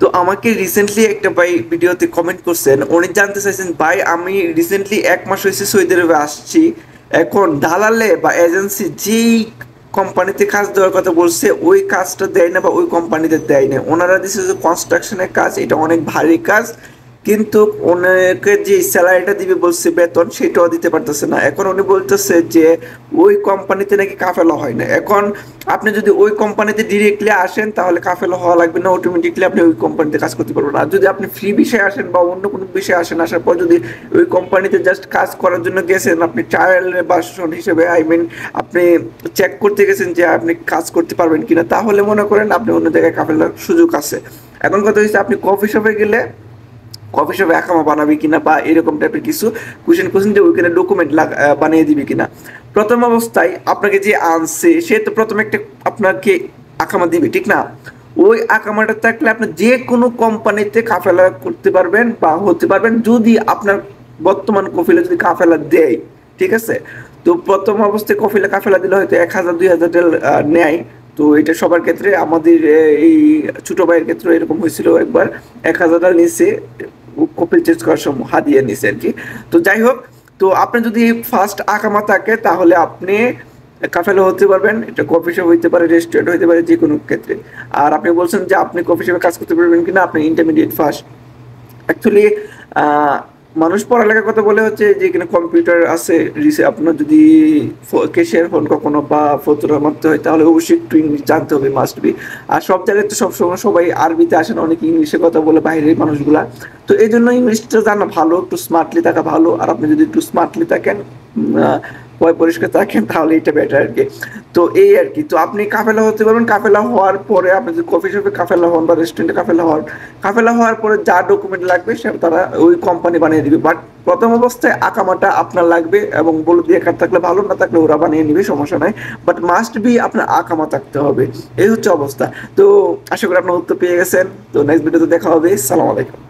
তো আমাকে রিসেন্টলি একটা ভাই ভিডিওতে কমেন্ট করছেন। উনি জানতে চাইছেন, ভাই, আমি রিসেন্টলি এক মাস হয়েছে সৌদি আরবে আসছি। এখন দালালে বা এজেন্সি যেই কোম্পানিতে কাজ দেওয়ার কথা বলছে, ওই কাজটা দেয় না বা ওই কোম্পানিতে দেয় না। ওনারা দিচ্ছে যে কনস্ট্রাকশনের কাজ, এটা অনেক ভারী কাজ। কিন্তু ওনাকে যে স্যালারিটা দিবে বলছে বেতন, সেটাও দিতে পারতেছে না। এখন উনি বলতেছে যে ওই কোম্পানিতে নাকি কাফেলা হয় না। এখন আপনি যদি ওই কোম্পানিতে ডিরেক্টলি আসেন, তাহলে কাফেলা হওয়া লাগবে না। অটোমেটিকলি আপনি ওই কোম্পানিতে কাজ করতে পারবেন আর যদি আপনি ফ্রি বিষয়ে আসেন বা অন্য কোনো বিষয়ে আসেন, আসার পর যদি ওই কোম্পানিতে জাস্ট কাজ করার জন্য গেছেন, আপনি ট্রায়াল বাসন হিসেবে আই মিন আপনি চেক করতে গেছেন যে আপনি কাজ করতে পারবেন কিনা, তাহলে মনে করেন আপনি অন্য জায়গায় কাফেলার সুযোগ আছে। এখন কথা হচ্ছে আপনি কফি শপে গেলে কফি শপে একামা বানাবি কিনা বা এরকম টাইপের কিছু কোশ্চেন কোশ্চেন যে ওইখানে ডকুমেন্ট বানিয়ে দিবি কিনা। প্রথম অবস্থায় আপনাকে যে আনছে, সে তো প্রথমে একটা আপনাকে আকামা দিবে, ঠিক না? ওই আকামাটা থাকলে আপনি যে কোনো কোম্পানিতে কাফেলা করতে পারবেন বা হতে পারবেন যদি আপনার বর্তমান কফিলা যদি কাফেলা দেয়, ঠিক আছে? তো প্রথম অবস্থায় কফিলা কাফেলা দিলে হয়তো এক হাজার, দুই হাজার নেয়। তো এটা সবার ক্ষেত্রে আমাদের এই ছোট ভাইয়ের ক্ষেত্রে এরকম হয়েছিল একবার। এক হাজার নিচে কপিল চেঞ্জ করার সময় হাদিয়ে নিছে আর কি। তো যাই হোক, তো আপনি যদি ফার্স্ট আকামা থাকে, তাহলে আপনি কাফেলো হতে পারবেন, এটা কফি শপ হইতে পারে রেস্টুরেন্ট হইতে পারে যে কোনো ক্ষেত্রে। আর আপনি বলছেন যে আপনি কফি শপে কাজ করতে পারবেন কিনা, আপনি ইন্টারমিডিয়েট ফার্স্ট অ্যাকচুয়ালি মানুষ পড়ালেখার কথা বলে হচ্ছে যে এখানে কম্পিউটার আছে আপনার যদি কেসের ফোন কখনো বা ফতুরা মারতে হয়, তাহলে অবশ্যই একটু ইংলিশ জানতে হবে মাস্ট বি আর সব জায়গায় তো সবসময় সবাই আরবিতে আসে না অনেক ইংলিশে কথা বলে বাইরের মানুষগুলা। তো এই জন্য ইংলিশটা জানা ভালো, একটু স্মার্টলি থাকা ভালো। আর আপনি যদি একটু স্মার্টলি থাকেন পরিষ্কার থাকেন, তাহলে এটা বেটার আর কি তো এই আর কি তো আপনি কাফেলা হতে পারবেন। কাফেলা হওয়ার পরে আপনি যদি কফি শপে কাফেলা হন বা রেস্টুরেন্টে কাফেলা হন, কাফেলা হওয়ার পরে যা ডকুমেন্ট লাগবে সেটা তারা ওই কোম্পানি বানিয়ে দিবে। বাট প্রথম অবস্থায় আকামাটা আপনার লাগবে এবং বলে দিয়ে কার্ড থাকলে ভালো, না থাকলে ওরা বানিয়ে নিবে, সমস্যা নাই। বাট মাস্ট বি আপনার আকামা থাকতে হবে। এই হচ্ছে অবস্থা। তো আশা করি আপনার উত্তর পেয়ে গেছেন। তো নেক্সট ভিডিওতে দেখা হবে। সালাম আলাইকুম।